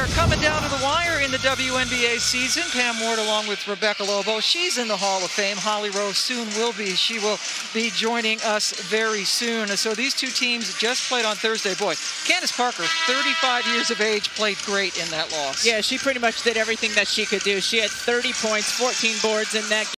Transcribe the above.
are coming down to the wire in the WNBA season. Pam Ward along with Rebecca Lobo. She's in the Hall of Fame. Holly Rowe soon will be. She will be joining us very soon. So these two teams just played on Thursday. Boy, Candace Parker, 35 years of age, played great in that loss. Yeah, she pretty much did everything that she could do. She had 30 points, 14 boards in that game.